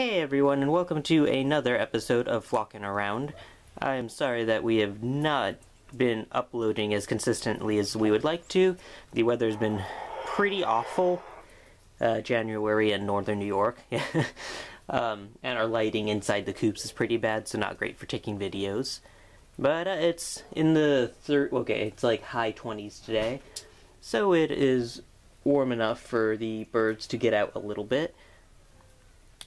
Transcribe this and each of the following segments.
Hey everyone, and welcome to another episode of Flocking Around. I'm sorry that we have not been uploading as consistently as we would like to. The weather's been pretty awful, uh, January in northern New York. um, and our lighting inside the coops is pretty bad, so not great for taking videos. But uh, it's in the third, okay, it's like high 20s today, so it is warm enough for the birds to get out a little bit.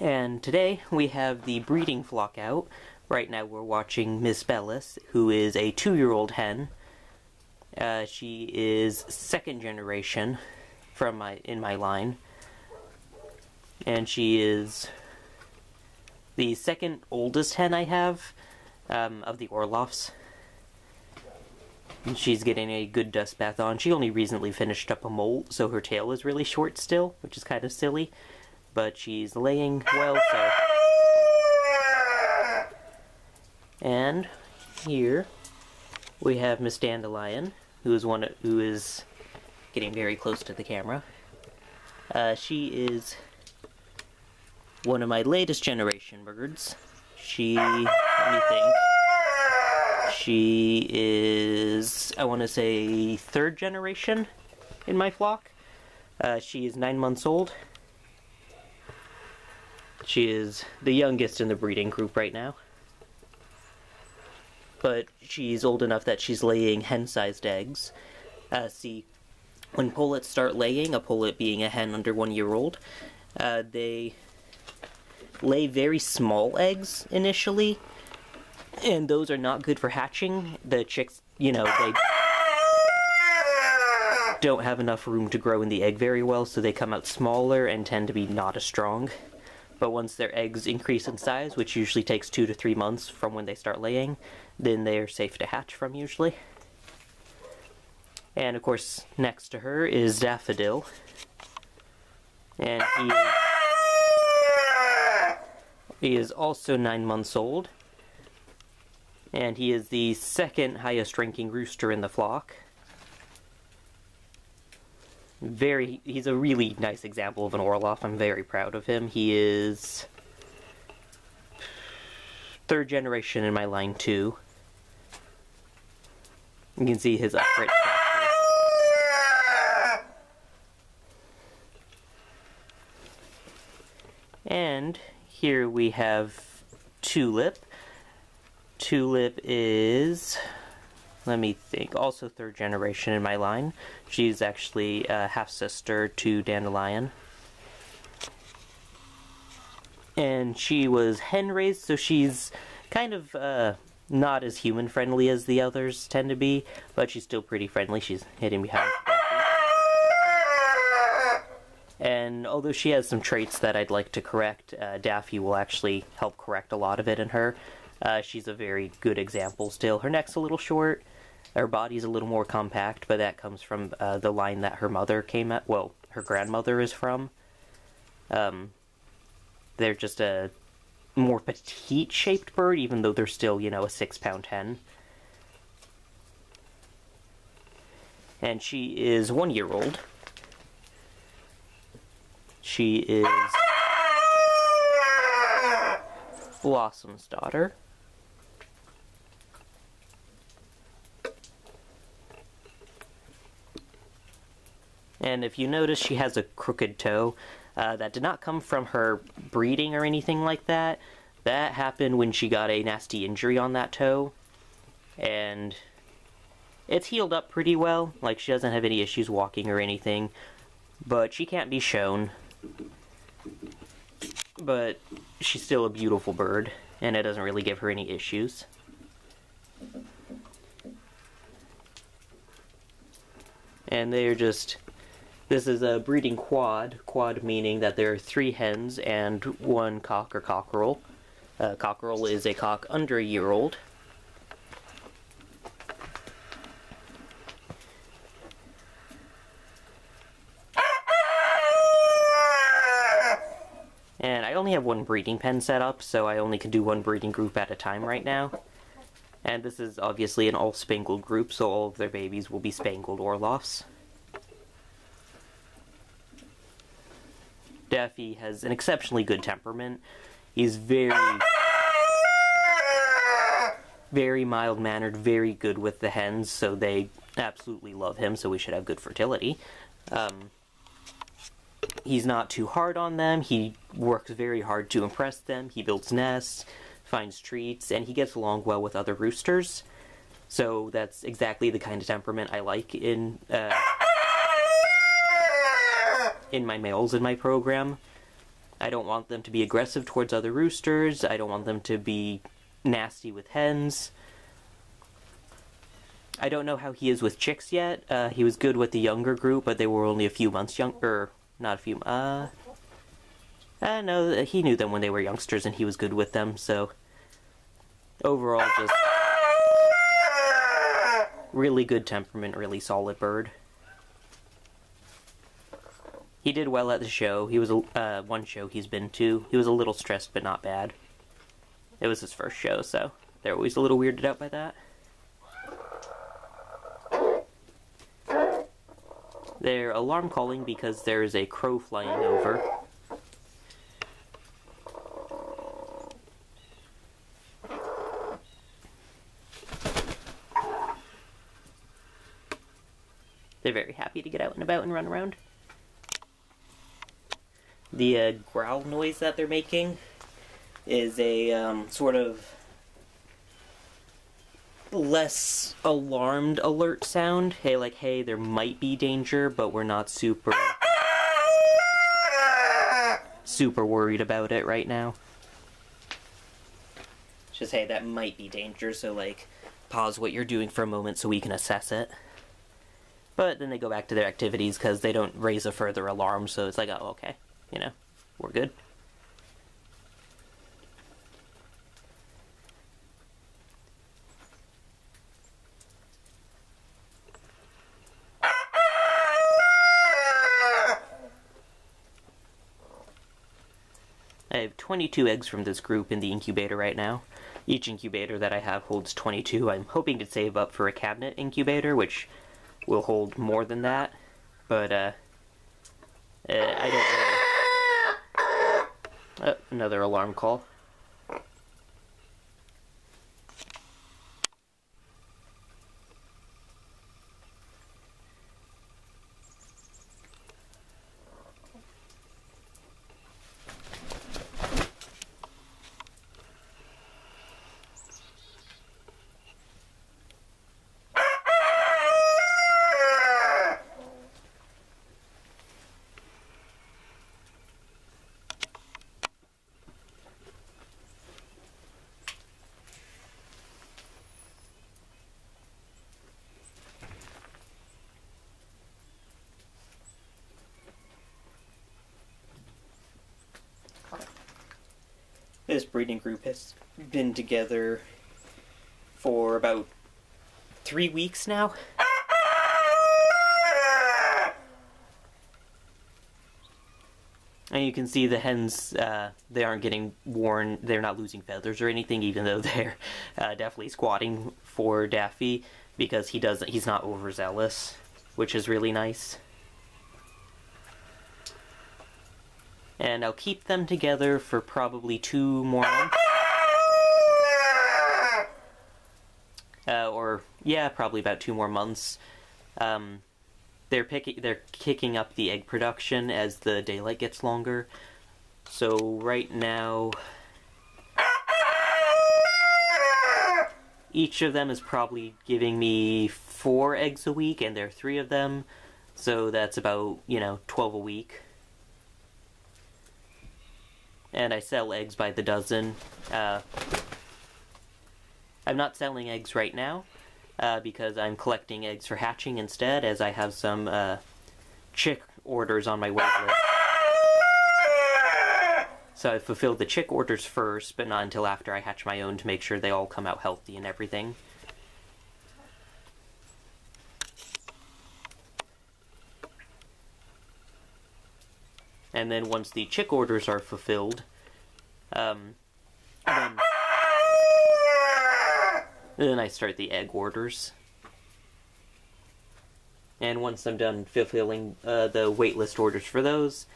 And today we have the breeding flock out. Right now we're watching Miss Bellis, who is a two-year-old hen. Uh, she is second generation from my in my line, and she is the second oldest hen I have um, of the Orloffs. And she's getting a good dust bath on. She only recently finished up a molt, so her tail is really short still, which is kind of silly but she's laying well, so. And here we have Miss Dandelion, who is one who is getting very close to the camera. Uh, she is one of my latest generation birds. She, let me think. She is, I want to say, third generation in my flock. Uh, she is nine months old, she is the youngest in the breeding group right now. But she's old enough that she's laying hen-sized eggs. Uh, see, when pullets start laying, a pullet being a hen under one year old, uh, they lay very small eggs initially, and those are not good for hatching. The chicks, you know, they don't have enough room to grow in the egg very well, so they come out smaller and tend to be not as strong but once their eggs increase in size, which usually takes two to three months from when they start laying, then they are safe to hatch from usually. And of course, next to her is Daffodil. And he is, he is also nine months old. And he is the second highest ranking rooster in the flock very he's a really nice example of an Orloff. I'm very proud of him. He is third generation in my line too. You can see his upright And here we have Tulip. Tulip is let me think. Also third generation in my line. She's actually a half-sister to Dandelion. And she was hen-raised, so she's kind of uh, not as human-friendly as the others tend to be, but she's still pretty friendly. She's hitting behind And although she has some traits that I'd like to correct, uh, Daffy will actually help correct a lot of it in her. Uh, she's a very good example still. Her neck's a little short, her body's a little more compact, but that comes from uh, the line that her mother came at. Well, her grandmother is from. Um, they're just a more petite shaped bird, even though they're still, you know, a six pound hen. And she is one year old. She is Blossom's daughter. And if you notice, she has a crooked toe. Uh, that did not come from her breeding or anything like that. That happened when she got a nasty injury on that toe. And it's healed up pretty well. Like, she doesn't have any issues walking or anything. But she can't be shown. But she's still a beautiful bird. And it doesn't really give her any issues. And they're just this is a breeding quad, quad meaning that there are three hens and one cock or cockerel. Uh, cockerel is a cock under a year old. And I only have one breeding pen set up, so I only can do one breeding group at a time right now. And this is obviously an all-spangled group, so all of their babies will be spangled Orloffs. Daffy has an exceptionally good temperament. He's very, very mild mannered, very good with the hens, so they absolutely love him. So we should have good fertility. Um, he's not too hard on them. He works very hard to impress them. He builds nests, finds treats, and he gets along well with other roosters. So that's exactly the kind of temperament I like in uh, in my males in my program. I don't want them to be aggressive towards other roosters. I don't want them to be nasty with hens. I don't know how he is with chicks yet. Uh, he was good with the younger group, but they were only a few months younger. Not a few. Uh, uh, no, he knew them when they were youngsters, and he was good with them. So overall, just really good temperament, really solid bird. He did well at the show. He was a uh, one show he's been to. He was a little stressed, but not bad. It was his first show, so they're always a little weirded out by that. They're alarm calling because there is a crow flying over. They're very happy to get out and about and run around. The uh, growl noise that they're making is a um, sort of less alarmed alert sound. Hey, like, hey, there might be danger, but we're not super super worried about it right now. Just hey, that might be danger, so like pause what you're doing for a moment so we can assess it. But then they go back to their activities because they don't raise a further alarm, so it's like, oh, okay, you know, we're good. I have 22 eggs from this group in the incubator right now. Each incubator that I have holds 22. I'm hoping to save up for a cabinet incubator, which will hold more than that. But, uh, uh I don't. Oh, another alarm call. This breeding group has been together for about three weeks now. And you can see the hens, uh, they aren't getting worn, they're not losing feathers or anything, even though they're uh, definitely squatting for Daffy, because he doesn't, he's not overzealous, which is really nice. And I'll keep them together for probably two more months. Uh, or yeah, probably about two more months. Um, they're picking, they're kicking up the egg production as the daylight gets longer. So right now, each of them is probably giving me four eggs a week, and there are three of them. So that's about you know twelve a week and I sell eggs by the dozen. Uh, I'm not selling eggs right now uh, because I'm collecting eggs for hatching instead, as I have some uh, chick orders on my wait list. So I fulfilled the chick orders first, but not until after I hatch my own to make sure they all come out healthy and everything. And then once the chick orders are fulfilled, um, then, then I start the egg orders. And once I'm done fulfilling uh, the waitlist orders for those,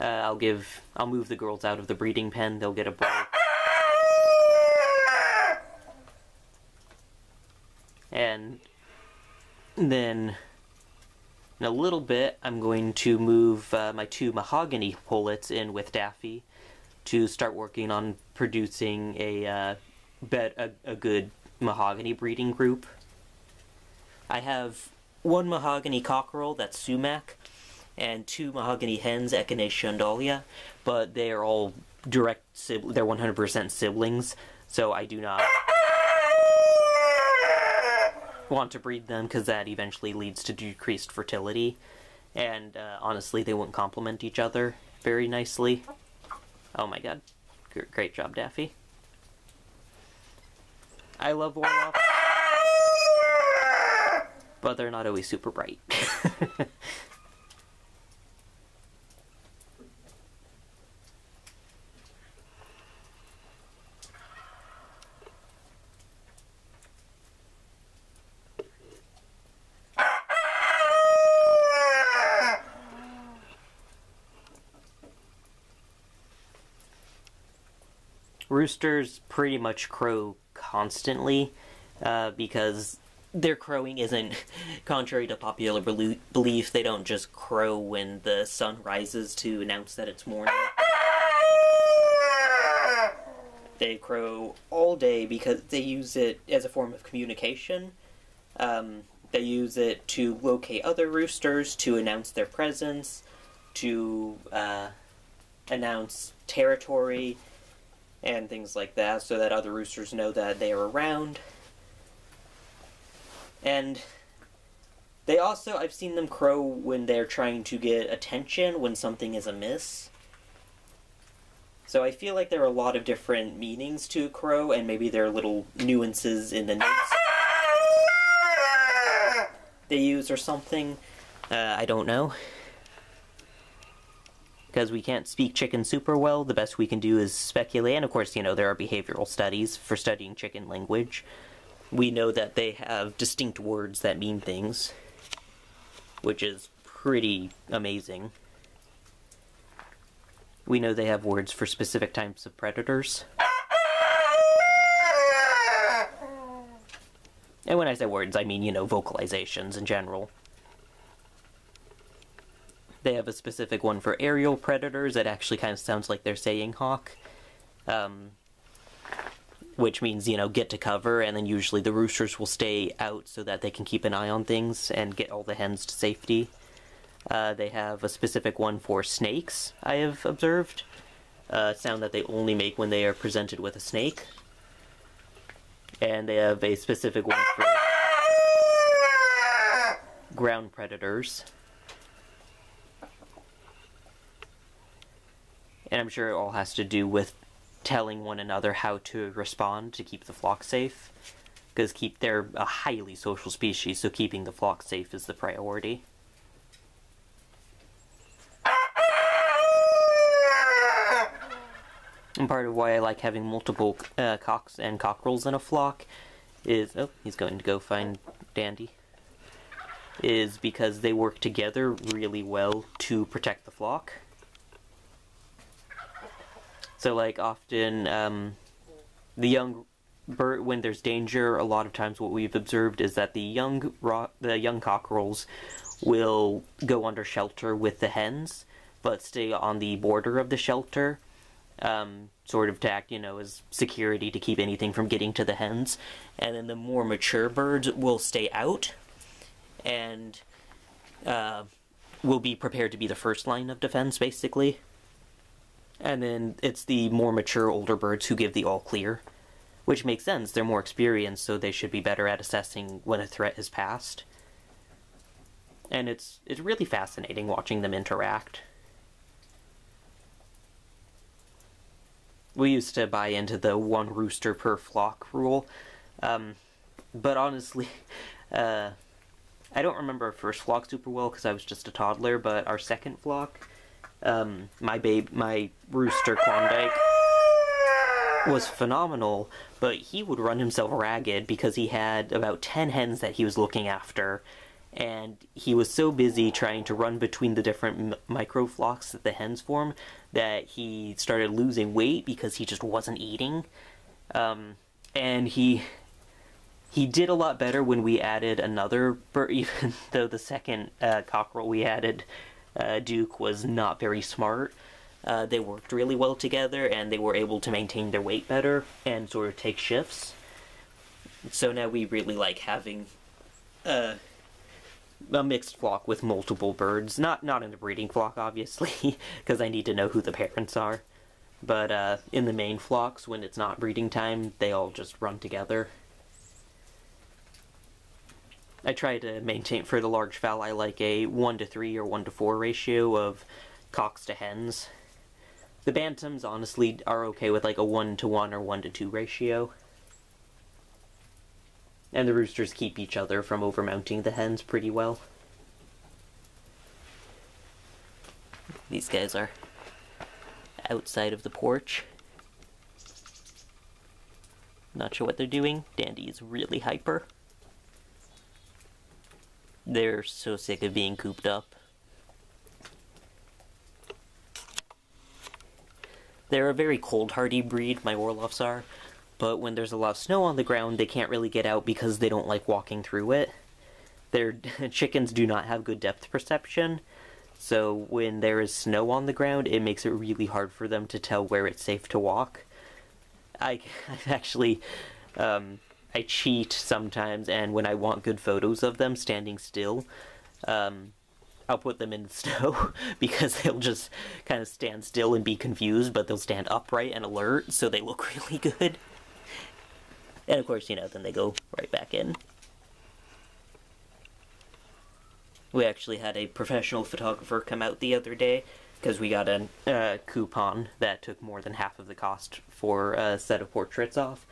Uh, I'll give, I'll move the girls out of the breeding pen. They'll get a break. And then in a little bit, I'm going to move uh, my two mahogany pullets in with Daffy to start working on producing a uh, bet a, a good mahogany breeding group. I have one mahogany cockerel that's sumac, and two mahogany hens, Echinacea and Dahlia, but they are all direct they're 100% siblings, so I do not want to breed them because that eventually leads to decreased fertility. And uh, honestly, they wouldn't complement each other very nicely. Oh my god. G- great job, Daffy. I love Orloffs, but they're not always super bright. roosters pretty much crow constantly uh, because their crowing isn't contrary to popular belief. They don't just crow when the sun rises to announce that it's morning. They crow all day because they use it as a form of communication. Um, they use it to locate other roosters to announce their presence to uh, announce territory and things like that so that other roosters know that they are around. And they also, I've seen them crow when they're trying to get attention when something is amiss. So I feel like there are a lot of different meanings to crow, and maybe there are little nuances in the notes they use or something. Uh, I don't know because we can't speak chicken super well. The best we can do is speculate. And of course, you know, there are behavioral studies for studying chicken language. We know that they have distinct words that mean things, which is pretty amazing. We know they have words for specific types of predators. And when I say words, I mean, you know, vocalizations in general. They have a specific one for aerial predators that actually kind of sounds like they're saying hawk. Um, which means, you know, get to cover, and then usually the roosters will stay out so that they can keep an eye on things and get all the hens to safety. Uh, they have a specific one for snakes, I have observed. Uh, sound that they only make when they are presented with a snake. And they have a specific one for ground predators. And I'm sure it all has to do with telling one another how to respond to keep the flock safe. Because keep they're a highly social species, so keeping the flock safe is the priority. And part of why I like having multiple uh, cocks and cockerels in a flock is oh he's going to go find Dandy is because they work together really well to protect the flock. So, like, often um, the young bird, when there's danger, a lot of times what we've observed is that the young ro- the young cockerels will go under shelter with the hens, but stay on the border of the shelter, um, sort of to act, you know, as security to keep anything from getting to the hens. And then the more mature birds will stay out and uh, will be prepared to be the first line of defense, basically. And then it's the more mature older birds who give the all clear, which makes sense. They're more experienced, so they should be better at assessing when a threat has passed. And it's it's really fascinating watching them interact. We used to buy into the one rooster per flock rule, um, but honestly, uh, I don't remember our first flock super well because I was just a toddler. But our second flock, um, my babe, my rooster Klondike was phenomenal, but he would run himself ragged because he had about 10 hens that he was looking after, and he was so busy trying to run between the different micro flocks that the hens form that he started losing weight because he just wasn't eating. Um, and he he did a lot better when we added another bird, even though the second uh, cockerel we added, uh, Duke, was not very smart. Uh, they worked really well together and they were able to maintain their weight better and sort of take shifts. So now we really like having uh, a mixed flock with multiple birds. Not not in the breeding flock, obviously, because I need to know who the parents are. But uh, in the main flocks, when it's not breeding time, they all just run together. I try to maintain for the large fowl. I like a one to three or one to four ratio of cocks to hens. The bantams honestly are okay with like a one to one or one to two ratio. And the roosters keep each other from overmounting the hens pretty well. These guys are outside of the porch. Not sure what they're doing. Dandy is really hyper. They're so sick of being cooped up. They're a very cold hardy breed, my Orloffs are, but when there's a lot of snow on the ground, they can't really get out because they don't like walking through it. Their chickens do not have good depth perception, so when there is snow on the ground, it makes it really hard for them to tell where it's safe to walk. I, I've actually, um, I cheat sometimes, and when I want good photos of them standing still, um, I'll put them in the snow because they'll just kind of stand still and be confused, but they'll stand upright and alert, so they look really good. And of course, you know, then they go right back in. We actually had a professional photographer come out the other day because we got a uh, coupon that took more than half of the cost for a set of portraits off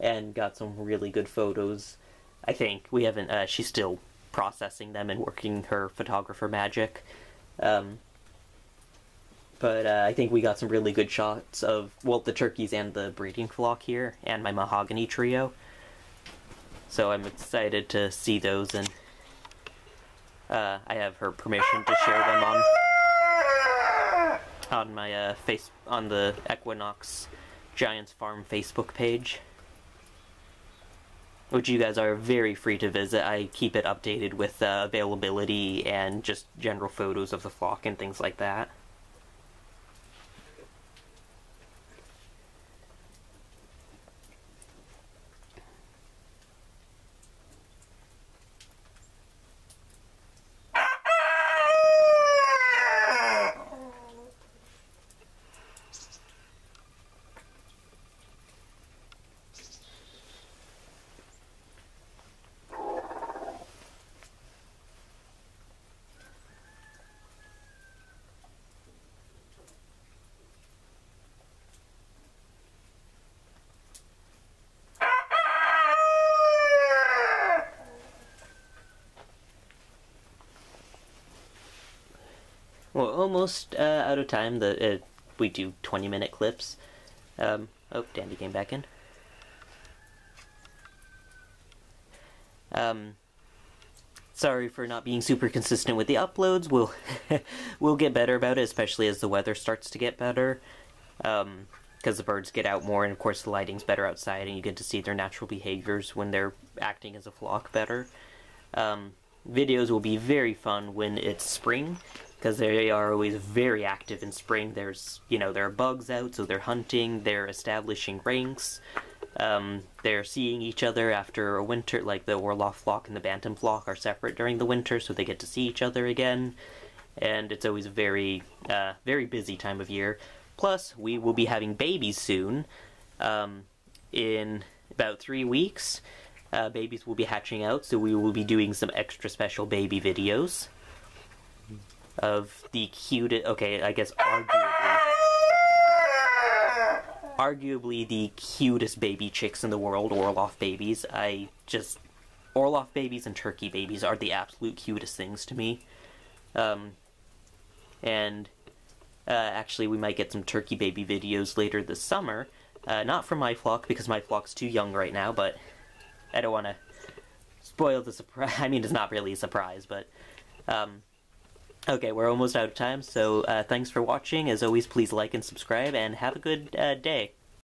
and got some really good photos. I think we haven't, uh, she's still processing them and working her photographer magic. Um, but uh, I think we got some really good shots of, well, the turkeys and the breeding flock here, and my mahogany trio. So I'm excited to see those, and uh, I have her permission to share them on on my uh, face on the Equinox Giants Farm Facebook page which you guys are very free to visit. I keep it updated with uh, availability and just general photos of the flock and things like that. Well, almost uh, out of time. The uh, we do twenty minute clips. Um, oh, Dandy came back in. Um, sorry for not being super consistent with the uploads. We'll we'll get better about it, especially as the weather starts to get better. Um, because the birds get out more, and of course the lighting's better outside, and you get to see their natural behaviors when they're acting as a flock better. Um, videos will be very fun when it's spring, because they are always very active in spring. There's, you know, there are bugs out, so they're hunting, they're establishing ranks, um, they're seeing each other after a winter, like the Orloff flock and the Bantam flock are separate during the winter, so they get to see each other again. And it's always a very, uh, very busy time of year. Plus, we will be having babies soon. Um, in about three weeks, uh, babies will be hatching out, so we will be doing some extra special baby videos of the cutest. Okay, I guess arguably, arguably the cutest baby chicks in the world, Orloff babies. I just Orloff babies and turkey babies are the absolute cutest things to me. Um, and uh, actually, we might get some turkey baby videos later this summer. Uh, not from my flock because my flock's too young right now, but I don't want to spoil the surprise. I mean, it's not really a surprise, but um, okay, we're almost out of time. So uh, thanks for watching. As always, please like and subscribe, and have a good uh, day.